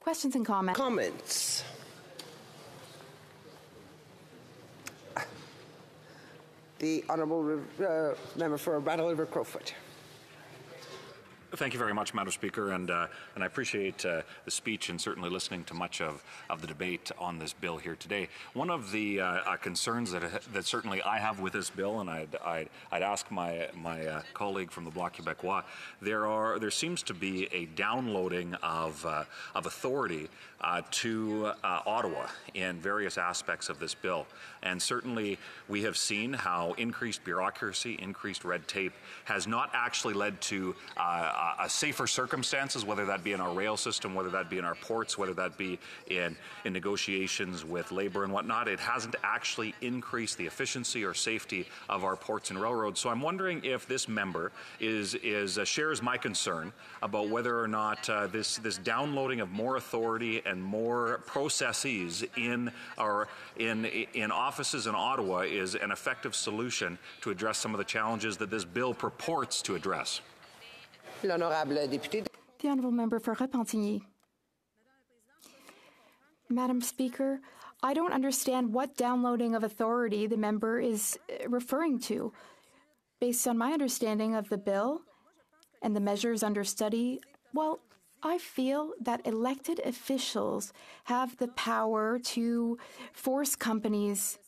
Questions and comments? Comments? The Honourable uh, Member for Battle River Crowfoot. Thank you very much, Madam Speaker, and uh, and I appreciate uh, the speech and certainly listening to much of, of the debate on this bill here today. One of the uh, uh concerns that that certainly I have with this bill, and I'd I'd, I'd ask my my uh, colleague from the Bloc Québécois, there are there seems to be a downloading of uh, of authority to Ottawa in various aspects of this bill, and certainly we have seen how increased bureaucracy, increased red tape, has not actually led to uh, safer circumstances, whether that be in our rail system, whether that be in our ports, whether that be in, in negotiations with labor and whatnot. It hasn't actually increased the efficiency or safety of our ports and railroads. So I'm wondering if this member is, is uh, shares my concern about whether or not uh, this, this downloading of more authority and more processes in our in, in offices in Ottawa is an effective solution to address some of the challenges that this bill purports to address. L'honorable député. The honourable member for Repentigny. Madam Speaker, I don't understand what downloading of authority the member is uh, referring to. Based on my understanding of the bill and the measures under study, well, I feel that elected officials have the power to force companies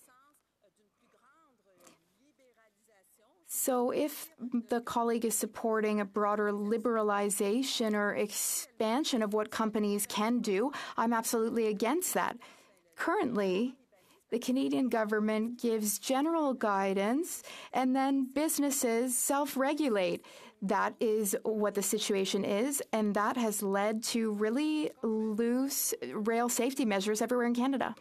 So, if the colleague is supporting a broader liberalization or expansion of what companies can do, I'm absolutely against that. Currently, the Canadian government gives general guidance and then businesses self regulate. That is what the situation is, and that has led to really loose rail safety measures everywhere in Canada.